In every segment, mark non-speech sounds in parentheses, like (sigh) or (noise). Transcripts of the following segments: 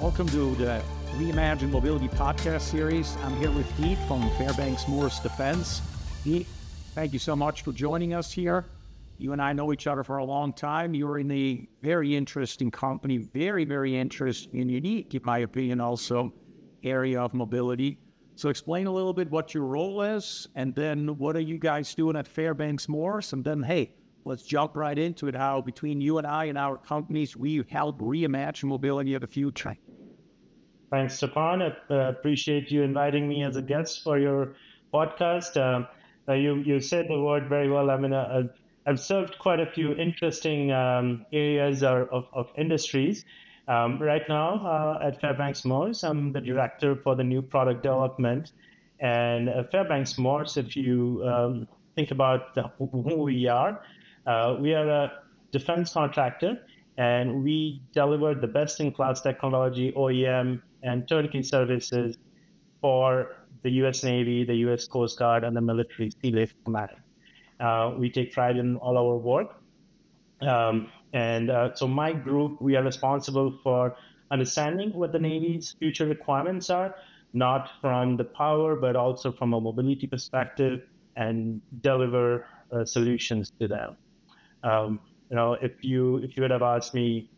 Welcome to the Reimagine Mobility podcast series. I'm here with Deep from Fairbanks Morse Defense. Deep, thank you so much for joining us here. You and I know each other for a long time. You're in a very interesting company, very, very interesting and unique, in my opinion, also area of mobility. So explain a little bit what your role is, and then what are you guys doing at Fairbanks Morse? And then, hey, let's jump right into it. How between you and I and our companies, we help reimagine mobility of the future. Thanks, Stefan. I uh, appreciate you inviting me as a guest for your podcast. Um, uh, you you said the word very well. I mean, uh, I've served quite a few interesting um, areas of, of industries. Um, right now uh, at Fairbanks Morse, I'm the director for the new product development. And Fairbanks Morse, if you um, think about the, who we are, uh, we are a defense contractor and we deliver the best in class technology, OEM, and turnkey services for the US Navy, the US Coast Guard, and the military sea lift command. Uh, we take pride in all our work. Um, and uh, so my group, we are responsible for understanding what the Navy's future requirements are, not from the power, but also from a mobility perspective, and deliver uh, solutions to them. Um, you know, if you if you would have asked me,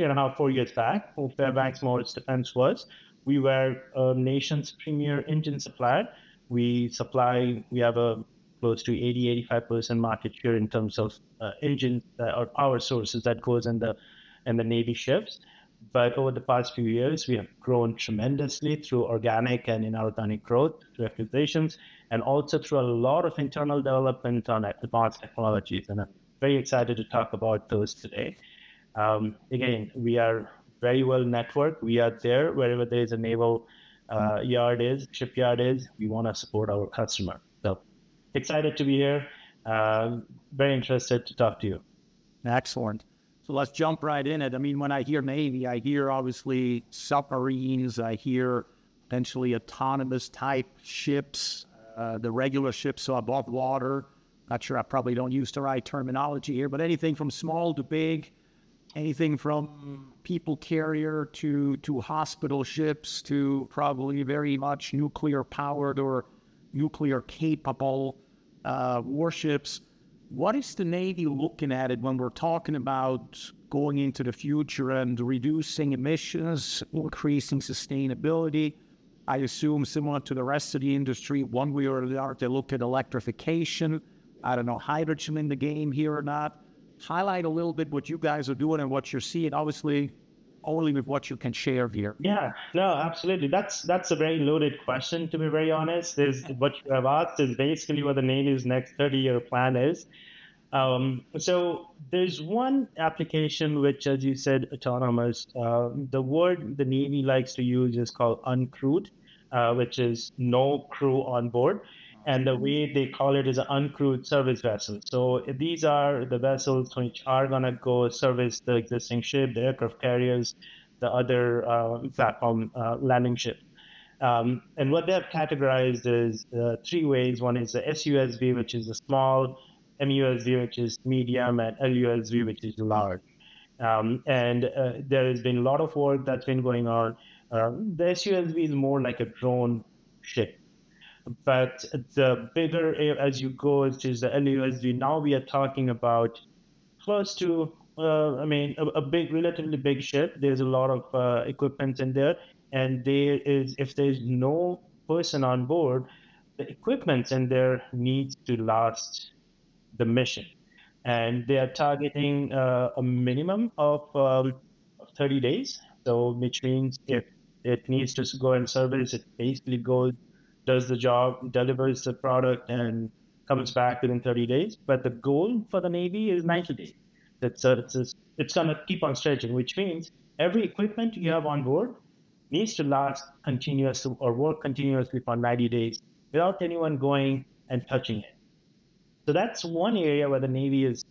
you know, four years back, who Fairbanks Morse Defense was, we were a nation's premier engine supplier. We supply, we have a close to 80, 85% market share in terms of uh, engine uh, or power sources that goes in the, in the Navy ships. But over the past few years, we have grown tremendously through organic and inorganic growth, through acquisitions, and also through a lot of internal development on advanced technologies. And I'm very excited to talk about those today. Um, again, we are very well networked. We are there wherever there is a naval uh, yard is, shipyard is. We want to support our customer So excited to be here. Uh, very interested to talk to you. Excellent. So let's jump right in it. I mean, when I hear Navy, I hear obviously submarines, I hear potentially autonomous type ships, uh, the regular ships so above water. Not sure, I probably don't use the right terminology here, but anything from small to big, anything from people carrier to, to hospital ships to probably very much nuclear powered or nuclear capable uh, warships. What is the Navy looking at it when we're talking about going into the future and reducing emissions, increasing sustainability? I assume, similar to the rest of the industry, one way or the other, they look at electrification. I don't know, hydrogen in the game here or not. Highlight a little bit what you guys are doing and what you're seeing. Obviously, only with what you can share here. Yeah, no, absolutely. That's that's a very loaded question to be very honest. Is what you have asked is basically what the Navy's next 30 year plan is. Um, so there's one application which, as you said, autonomous. Uh, the word the Navy likes to use is called uncrewed, uh, which is no crew on board and the way they call it is an uncrewed service vessel. So these are the vessels which are going to go service the existing ship, the aircraft carriers, the other uh, platform uh, landing ship. Um, and what they have categorized is uh, three ways. One is the SUSV, which is a small, MUSV, which is medium, and LUSV, which is large. Um, and uh, there has been a lot of work that's been going on. Uh, the SUSV is more like a drone ship but the bigger as you go to the LUSV, now we are talking about close to, uh, I mean, a, a, big, relatively big ship. There's a lot of uh, equipment in there, and there is if there's no person on board, the equipment in there needs to last the mission, and they are targeting uh, a minimum of um, 30 days. So, which means if it needs to go and service, it basically goes does the job, delivers the product, and comes back within 30 days. But the goal for the Navy is 90 days. It's, uh, it's, it's going to keep on stretching, which means every equipment you have on board needs to last continuously or work continuously for 90 days without anyone going and touching it. So that's one area where the Navy is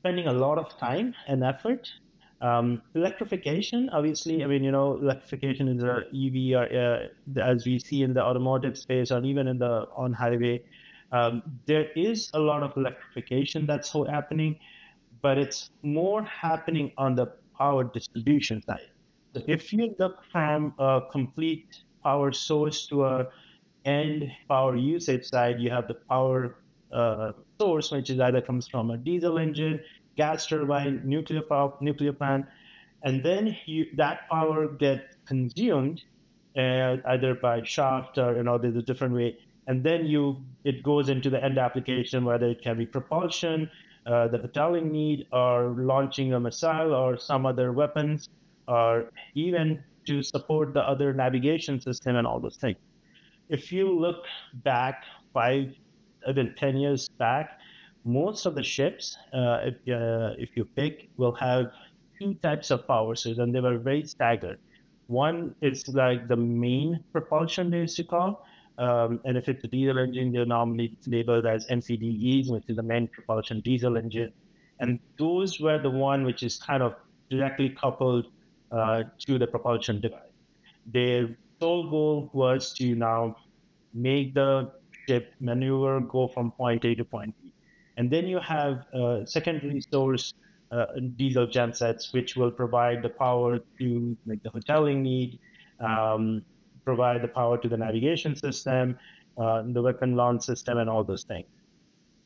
spending a lot of time and effort um, electrification, obviously, I mean, you know, electrification is a EV, or, uh, as we see in the automotive space, or even in the on highway. Um, there is a lot of electrification that's happening, but it's more happening on the power distribution side. So if you look from a complete power source to a end power usage side, you have the power uh, source, which is either comes from a diesel engine, gas turbine, nuclear power, nuclear plant, and then you, that power gets consumed uh, either by shaft or you know there's a different way, and then you it goes into the end application, whether it can be propulsion, uh, the battalion need, or launching a missile or some other weapons, or even to support the other navigation system and all those things. If you look back five, even 10 years back, most of the ships, uh, if, uh, if you pick, will have two types of power sources, and they were very staggered. One is like the main propulsion, they used to call, um, and if it's a diesel engine, they're normally labeled as MPDEs, which is the main propulsion diesel engine. And those were the one which is kind of directly coupled uh, to the propulsion device. Their sole goal was to now make the ship maneuver go from point A to point B. And then you have secondary source uh, diesel gensets, which will provide the power to make the hoteling need, um, provide the power to the navigation system, uh, the weapon launch system, and all those things.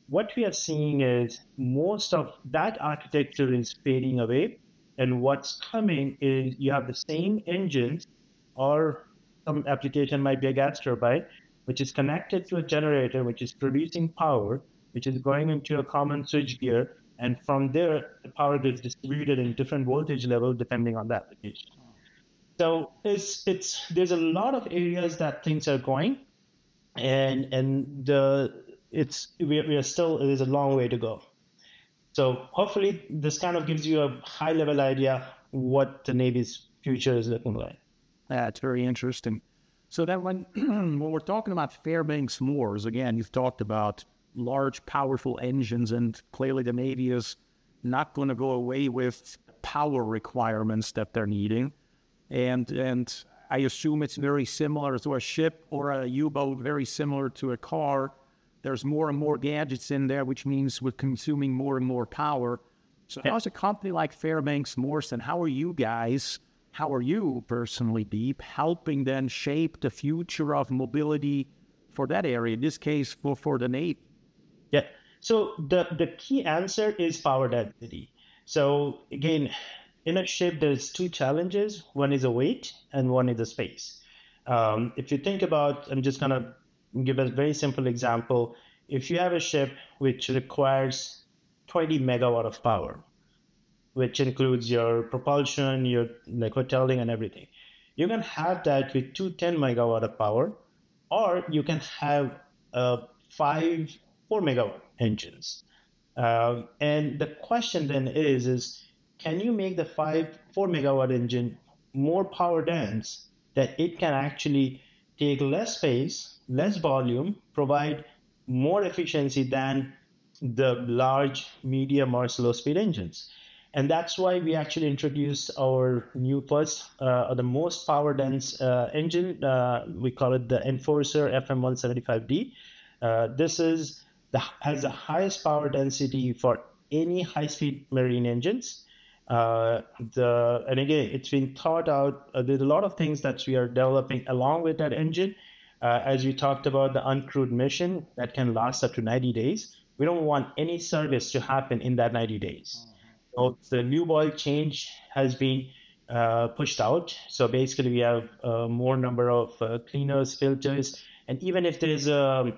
What we are seeing is most of that architecture is fading away and what's coming is you have the same engines, or some application might be a gas turbine, which is connected to a generator, which is producing power, which is going into a common switch gear. And from there, the power gets distributed in different voltage level depending on the application. So it's it's there's a lot of areas that things are going, and and the it's we, we are still there's a long way to go. So hopefully this kind of gives you a high level idea what the Navy's future is looking like. It's very interesting. So then when (clears throat) when we're talking about Fairbanks Morse, again, you've talked about large, powerful engines, and clearly the Navy is not going to go away with power requirements that they're needing. And and I assume it's very similar to a ship or a U-boat, very similar to a car there's more and more gadgets in there, which means we're consuming more and more power. So, how's a company like Fairbanks Morrison? How are you guys? How are you personally, Deep, helping then shape the future of mobility for that area? In this case, for, for the Navy. Yeah. So the the key answer is power density. So again, in a ship, there's two challenges. One is a weight, and one is a space. Um, if you think about, I'm just gonna give a very simple example. If you have a ship which requires 20 megawatt of power, which includes your propulsion, your like hoteling and everything, you can have that with two 10 megawatt of power, or you can have uh, five 4 megawatt engines. Uh, and the question then is, is can you make the five 4 megawatt engine more power dense that it can actually take less space, less volume, provide more efficiency than the large, medium, or slow speed engines. And that's why we actually introduced our new first, uh, the most power dense uh, engine. Uh, we call it the Enforcer FM175D. Uh, this is the, has the highest power density for any high speed marine engines. Uh, the and again, it's been thought out. Uh, there's a lot of things that we are developing along with that engine. Uh, as we talked about the uncrewed mission that can last up to 90 days. We don't want any service to happen in that 90 days. So the new boil change has been uh, pushed out. So basically, we have a more number of uh, cleaners, filters, and even if there's a,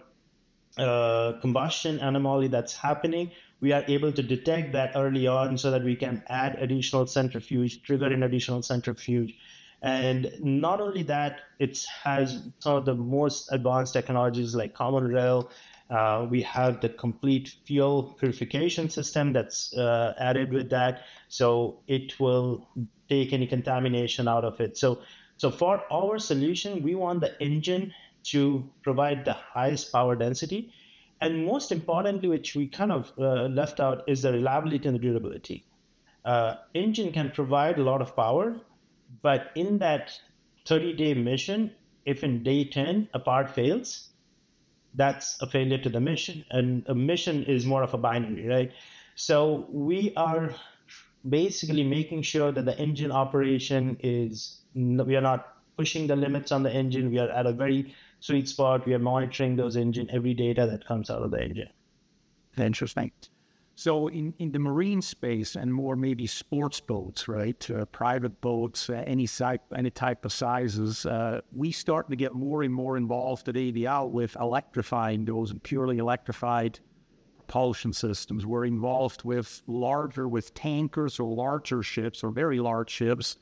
combustion anomaly that's happening, we are able to detect that early on so that we can add additional centrifuge, trigger an additional centrifuge. And not only that, it has some of the most advanced technologies like common rail. Uh, we have the complete fuel purification system that's uh, added with that, so it will take any contamination out of it. So, so for our solution, we want the engine to provide the highest power density, and most importantly, which we kind of uh, left out, is the reliability and the durability. Uh, engine can provide a lot of power, but in that 30 day mission, if in day 10 a part fails, that's a failure to the mission. And a mission is more of a binary, right? So we are basically making sure that the engine operation is we are not pushing the limits on the engine. We are at a very sweet spot. We are monitoring those engine every data that comes out of the engine. Interesting. So in, in the marine space and more maybe sports boats, right? Uh, private boats, uh, any type any type of sizes, uh, we start to get more and more involved at AVL with electrifying those purely electrified propulsion systems. We're involved with larger, with tankers or larger ships or very large ships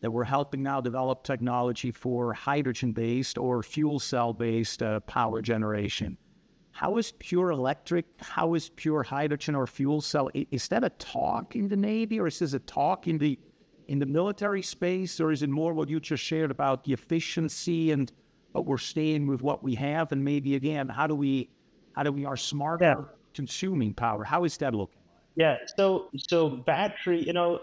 that we're helping now develop technology for hydrogen-based or fuel cell-based uh, power generation. How is pure electric? How is pure hydrogen or fuel cell? Is that a talk in the Navy, or is this a talk in the in the military space, or is it more what you just shared about the efficiency and but we're staying with what we have, and maybe again, how do we how do we are smarter yeah. consuming power? How is that looking? Yeah, so so battery, you know,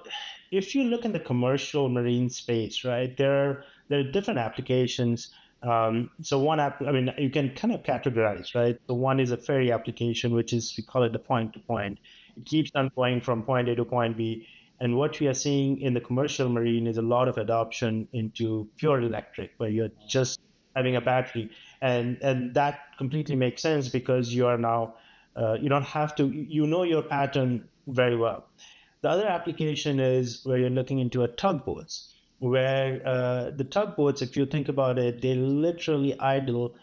if you look in the commercial marine space, right, there are there are different applications um, so one app, I mean, you can kind of categorize, right? So one is a ferry application, which is we call it the point to point. It keeps on going from point A to point B. And what we are seeing in the commercial marine is a lot of adoption into pure electric, where you're just having a battery, and and that completely makes sense because you are now uh, you don't have to you know your pattern very well. The other application is where you're looking into a tugboats where uh, the tugboats, if you think about it, they literally idle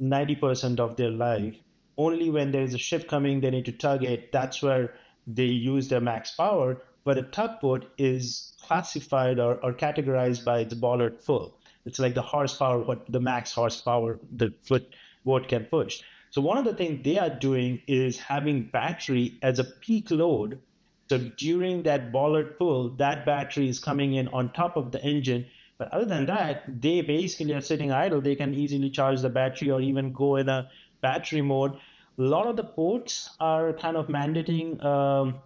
90% of their life. Only when there's a ship coming, they need to tug it. That's where they use their max power. But a tugboat is classified or, or categorized by its bollard pull. It's like the horsepower, what the max horsepower the foot boat can push. So one of the things they are doing is having battery as a peak load so during that bollard pull, that battery is coming in on top of the engine. But other than that, they basically are sitting idle. They can easily charge the battery or even go in a battery mode. A lot of the ports are kind of mandating um,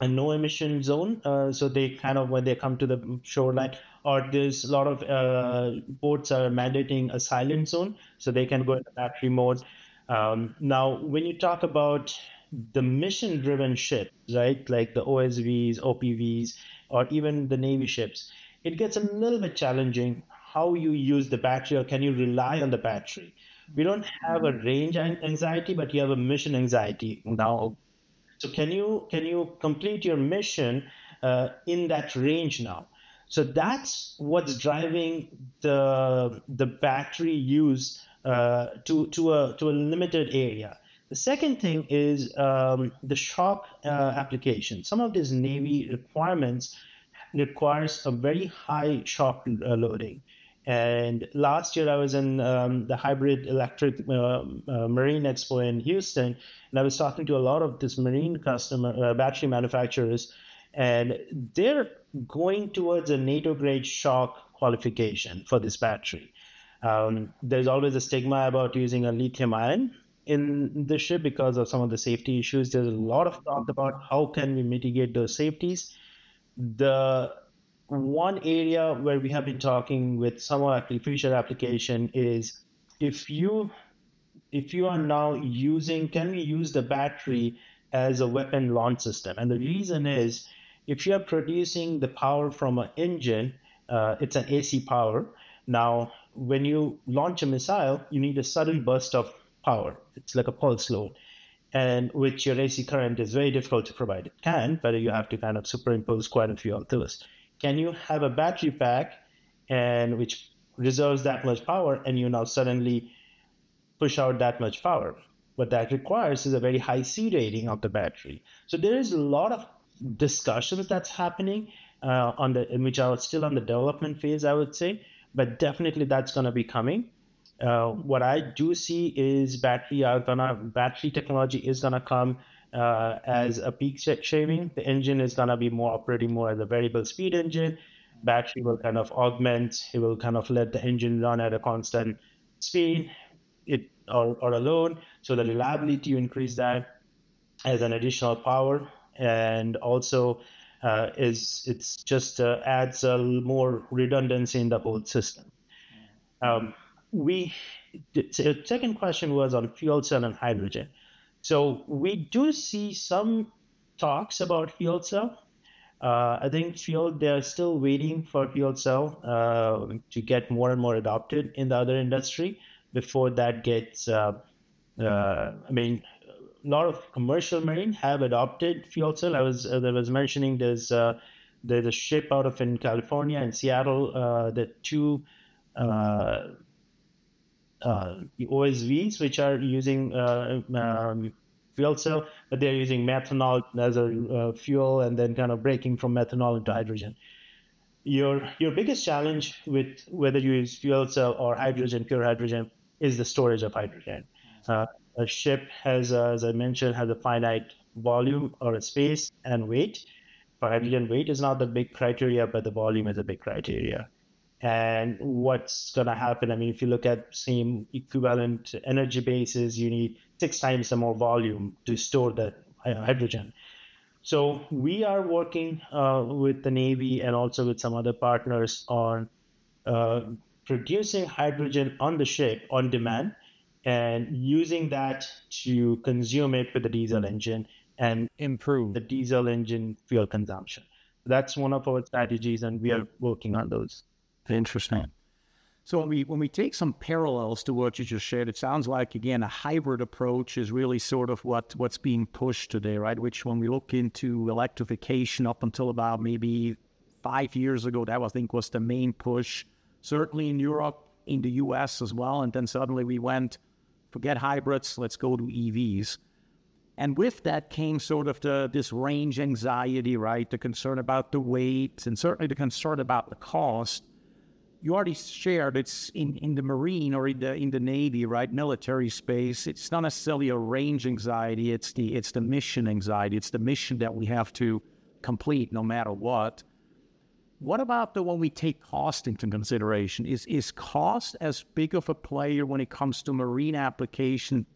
a no emission zone. Uh, so they kind of, when they come to the shoreline, or there's a lot of uh, ports are mandating a silent zone so they can go in battery mode. Um, now, when you talk about the mission driven ships, right, like the OSVs, OPVs, or even the Navy ships, it gets a little bit challenging how you use the battery or can you rely on the battery. We don't have a range anxiety, but you have a mission anxiety now. So can you can you complete your mission uh, in that range now? So that's what's driving the the battery use uh, to to a to a limited area. The second thing is um, the shock uh, application. Some of these Navy requirements requires a very high shock uh, loading. And last year I was in um, the hybrid electric uh, uh, marine expo in Houston, and I was talking to a lot of this marine customer uh, battery manufacturers, and they're going towards a NATO grade shock qualification for this battery. Um, there's always a stigma about using a lithium ion in the ship because of some of the safety issues. There's a lot of talk about how can we mitigate those safeties. The one area where we have been talking with some of our future application is if you if you are now using can we use the battery as a weapon launch system and the reason is if you are producing the power from an engine uh, it's an ac power now when you launch a missile you need a sudden burst of power. It's like a pulse load, and which your AC current is very difficult to provide. It can, but you have to kind of superimpose quite a few of those. Can you have a battery pack, and which reserves that much power, and you now suddenly push out that much power? What that requires is a very high C rating of the battery. So there is a lot of discussions that's happening uh, on the which are still on the development phase, I would say, but definitely that's going to be coming. Uh, what I do see is battery are gonna battery technology is gonna come uh, as a peak shaving. The engine is gonna be more operating more as a variable speed engine. Battery will kind of augment. It will kind of let the engine run at a constant speed, it or, or alone. So the reliability you increase that as an additional power, and also uh, is it's just uh, adds a more redundancy in the whole system. Um, we the second question was on fuel cell and hydrogen. So we do see some talks about fuel cell. Uh, I think fuel they're still waiting for fuel cell uh, to get more and more adopted in the other industry before that gets. Uh, uh I mean, a lot of commercial marine have adopted fuel cell. I was uh, I was mentioning there's uh, there's a ship out of in California in Seattle. the two uh, OSVs which are using um, fuel cell, but they're using methanol as a uh, fuel and then kind of breaking from methanol into hydrogen. Your your biggest challenge with whether you use fuel cell or hydrogen, pure hydrogen, is the storage of hydrogen. Uh, a ship has, uh, as I mentioned, has a finite volume or a space and weight. For hydrogen, weight is not the big criteria, but the volume is a big criteria. And what's going to happen? I mean, if you look at same equivalent energy bases, you need six times the more volume to store the hydrogen. So we are working uh, with the Navy and also with some other partners on uh, producing hydrogen on the ship on demand and using that to consume it with the diesel engine and improve the diesel engine fuel consumption. That's one of our strategies, and we are working on those. Interesting. So when we when we take some parallels to what you just shared, it sounds like again a hybrid approach is really sort of what what's being pushed today, right? Which when we look into electrification up until about maybe five years ago, that I think was the main push, certainly in Europe, in the US as well. And then suddenly we went, forget hybrids, let's go to EVs. And with that came sort of the this range anxiety, right? The concern about the weight and certainly the concern about the cost. You already shared it's in, in the marine or in the in the navy right? Military space. It's not necessarily a range anxiety. It's the it's the mission anxiety. It's the mission that we have to complete no matter what what about the when we take cost into consideration is is cost as big of a player when it comes to marine application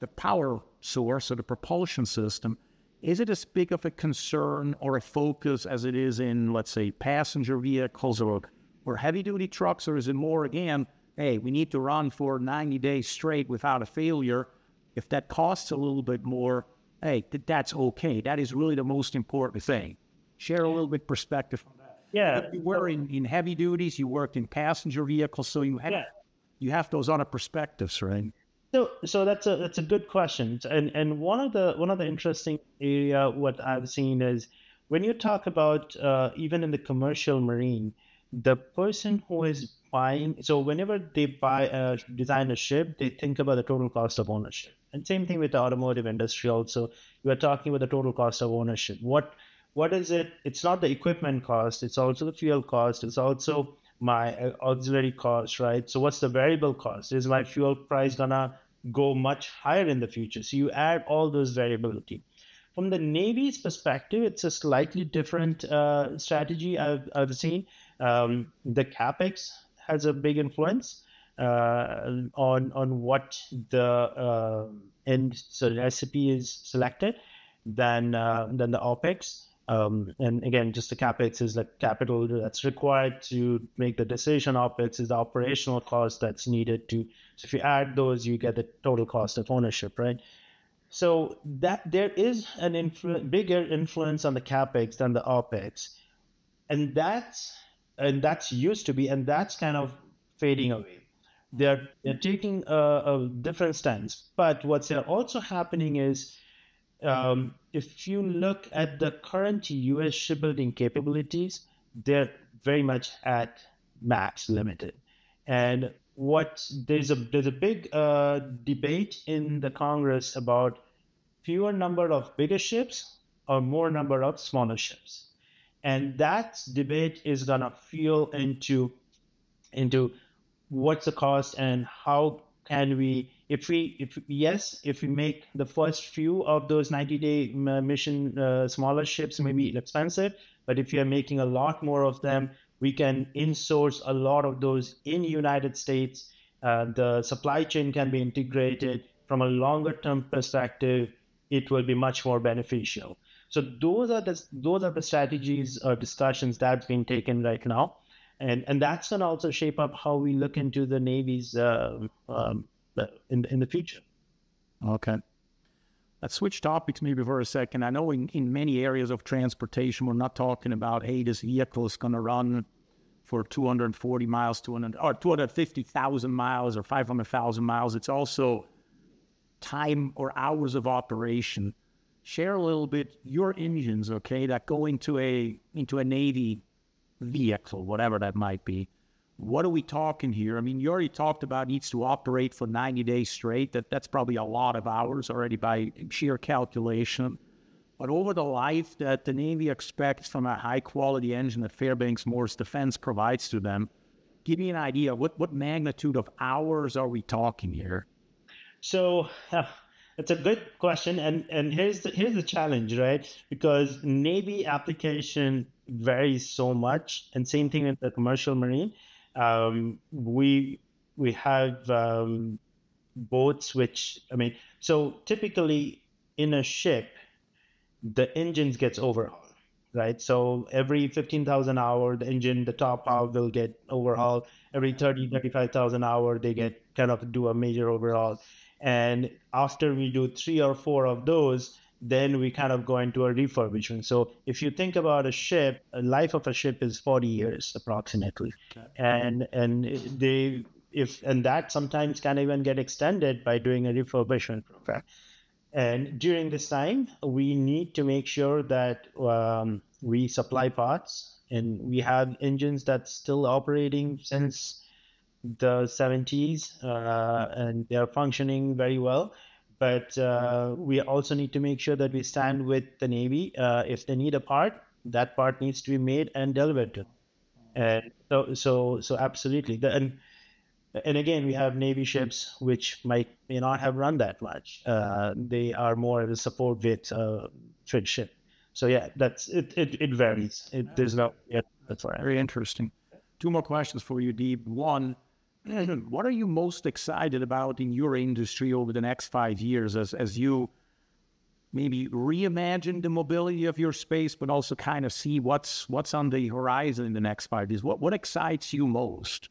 the power source or the propulsion system is it as big of a concern or a focus as it is in let's say passenger vehicles or or heavy duty trucks, or is it more again, hey, we need to run for 90 days straight without a failure? If that costs a little bit more, hey, th- that's okay. That is really the most important thing. Share a little bit perspective Yeah. You were in, in heavy duties, you worked in passenger vehicles, so you have, yeah. you have those other perspectives, right? So, so that's a that's a good question, and and one of the one of the interesting area what I've seen is when you talk about uh, even in the commercial marine, the person who is buying so whenever they buy a design a ship they think about the total cost of ownership and same thing with the automotive industry also you are talking about the total cost of ownership what what is it? It's not the equipment cost it's also the fuel cost it's also my uh, auxiliary cost right? So what's the variable cost? Is my fuel price gonna go much higher in the future? So you add all those variability. From the navy's perspective it's a slightly different uh, strategy I've, I've seen. Um, the capex has a big influence uh, on on what the uh, end so recipe is selected than uh, than the opex. Um, and again, just the capex is the capital that's required to make the decision. Opex is the operational cost that's needed to. So if you add those, you get the total cost of ownership, right? So that there is an influ- bigger influence on the capex than the opex, and that's and that's used to be, and that's kind of fading away. They're they're taking a, a different stance. But what's also happening is, um, if you look at the current U.S. shipbuilding capabilities, they're very much at max limited, and what there's a there's a big uh, debate in the Congress about fewer number of bigger ships or more number of smaller ships and that debate is gonna fuel into into what's the cost and how can we if we if yes if we make the first few of those 90 day mission uh, smaller ships maybe expensive but if you're making a lot more of them we can insource a lot of those in united states. Uh, the supply chain can be integrated. From a longer term perspective it will be much more beneficial. So those are the those are the strategies or discussions that's being taken right now, and and that's going to also shape up how we look into the Navy's uh, um, in in the future. Okay. Let's switch topics maybe for a second. I know in, in many areas of transportation, we're not talking about, hey, this vehicle is going to run for 240 miles, 200, or 250,000 miles or 500,000 miles. It's also time or hours of operation. Share a little bit your engines, okay, that go into a into a Navy vehicle, whatever that might be. What are we talking here? I mean, you already talked about needs to operate for 90 days straight. That that's probably a lot of hours already by sheer calculation. But over the life that the Navy expects from a high quality engine that Fairbanks Morse Defense provides to them, give me an idea. What what magnitude of hours are we talking here? So (laughs) uh, it's a good question, and and here's the here's the challenge, right? Because Navy application varies so much, and same thing with the commercial marine. Um, we we have um, boats which I mean, so typically in a ship, the engines gets overhauled, right? So every 15,000 hour, the engine, the top half will get overhauled. Every 30, 35,000 hour, they get kind of do a major overhaul. And after we do three or four of those, then we kind of go into a refurbishment. So if you think about a ship, a life of a ship is 40 years approximately. Okay. And and they if and that sometimes can even get extended by doing a refurbishment program. And during this time, we need to make sure that um, we supply parts and we have engines that's still operating since the 70s uh, and they're functioning very well but uh, we also need to make sure that we stand with the navy uh, if they need a part that part needs to be made and delivered to them. And so so so absolutely. The, and and again we have navy ships which might may not have run that much. Uh, they are more of a support with uh, ship. So yeah that's it it, it varies. It, there's no yeah that's right very interesting. Two more questions for you deep. One what are you most excited about in your industry over the next five years as, as you maybe reimagine the mobility of your space, but also kind of see what's what's on the horizon in the next five years? What what excites you most?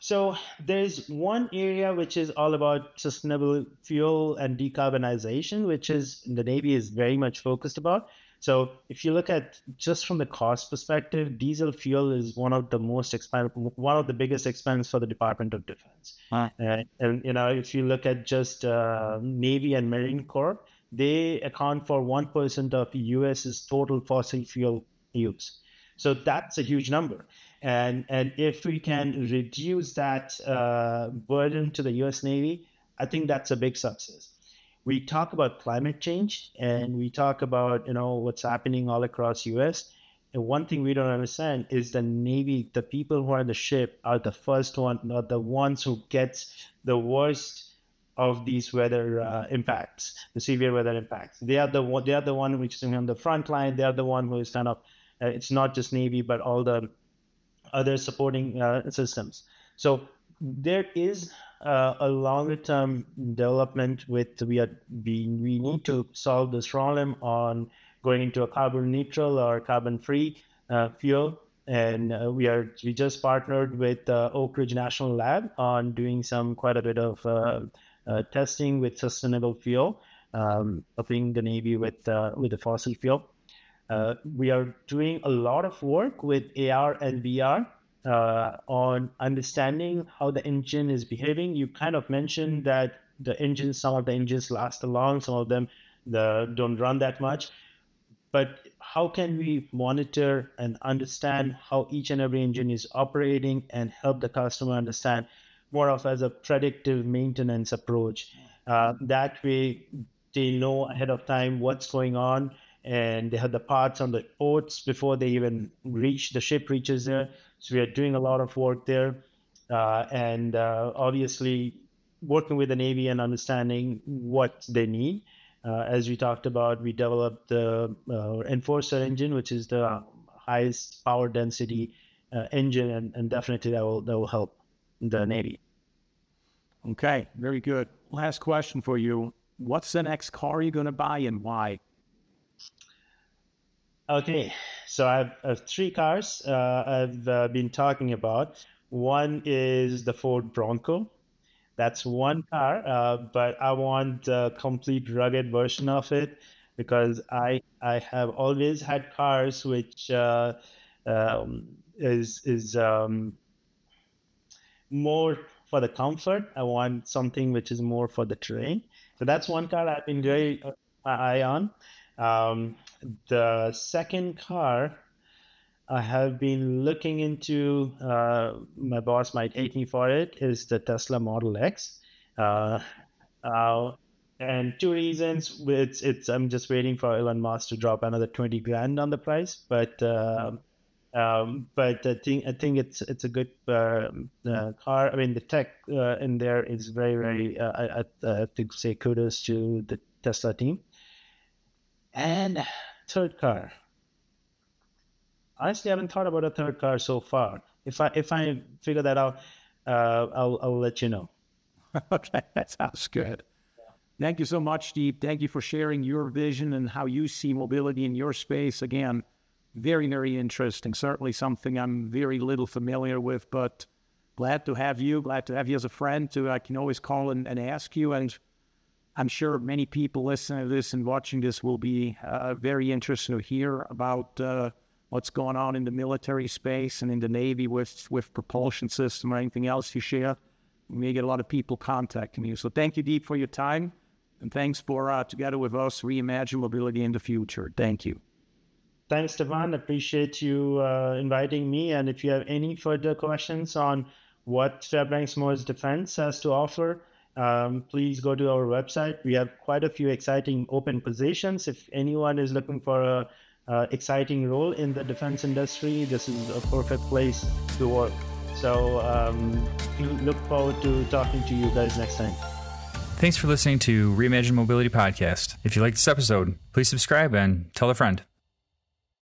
So there's one area which is all about sustainable fuel and decarbonization, which is the Navy is very much focused about. So if you look at just from the cost perspective, diesel fuel is one of the most expensive, one of the biggest expense for the Department of Defense. Huh. And, and, you know, if you look at just uh, Navy and Marine Corps, they account for one percent of the U.S.'s total fossil fuel use. So that's a huge number. And and if we can reduce that uh, burden to the U.S. Navy, I think that's a big success we talk about climate change and we talk about you know what's happening all across us and one thing we don't understand is the navy the people who are in the ship are the first one are the ones who gets the worst of these weather uh, impacts the severe weather impacts. They are the one they are the one which is on the front line. They are the one who is kind of uh, it's not just navy but all the other supporting uh, systems. So there is uh, a longer term development with we are we, we need to solve this problem on going into a carbon neutral or carbon free uh, fuel and uh, we are we just partnered with uh, Oak Ridge National Lab on doing some quite a bit of uh, uh, testing with sustainable fuel, um, the Navy with with the fossil fuel. we are doing a lot of work with AR and VR uh, on understanding how the engine is behaving. You kind of mentioned that the engines, some of the engines last long, some of them the, don't run that much. But how can we monitor and understand how each and every engine is operating and help the customer understand more of as a predictive maintenance approach? Uh, that way, they know ahead of time what's going on and they have the parts on the ports before they even reach the ship reaches there so we are doing a lot of work there, uh, and uh, obviously working with the Navy and understanding what they need. Uh, as we talked about, we developed the uh, Enforcer engine, which is the highest power density uh, engine, and, and definitely that will that will help the Navy. Okay, very good. Last question for you: What's the next car you're going to buy, and why? Okay, so I have, have three cars uh, I've uh, been talking about. One is the Ford Bronco. That's one car, uh, but I want a complete rugged version of it because I I have always had cars which uh, um, is is um, more for the comfort. I want something which is more for the terrain. So that's one car I've been very uh, eye on. Um, the second car I have been looking into. Uh, my boss might hate me for it. Is the Tesla Model X. Uh, uh, and two reasons. It's it's I'm just waiting for Elon Musk to drop another twenty grand on the price, but. Uh, um, but I think I think it's it's a good uh, uh, car. I mean, the tech uh, in there is very very. Uh, I, I, have to say kudos to the Tesla team. And third car. Honestly, I haven't thought about a third car so far. If I if I figure that out, uh, I'll I'll let you know. (laughs) okay, that sounds good. Thank you so much, Steve. Thank you for sharing your vision and how you see mobility in your space. Again, very, very interesting. Certainly something I'm very little familiar with, but glad to have you. Glad to have you as a friend. To I can always call and, and ask you. And I'm sure many people listening to this and watching this will be uh, very interested to hear about uh, what's going on in the military space and in the Navy with with propulsion system or anything else you share. We may get a lot of people contacting you. So thank you, Deep, for your time. And thanks for, uh, together with us, reimagine mobility in the future. Thank you. Thanks, Stefan. Appreciate you uh, inviting me. And if you have any further questions on what Fairbanks Morse Defense has to offer, um, please go to our website. We have quite a few exciting open positions. If anyone is looking for a uh, exciting role in the defense industry, this is a perfect place to work. So um, look forward to talking to you guys next time. Thanks for listening to Reimagine Mobility Podcast. If you like this episode, please subscribe and tell a friend.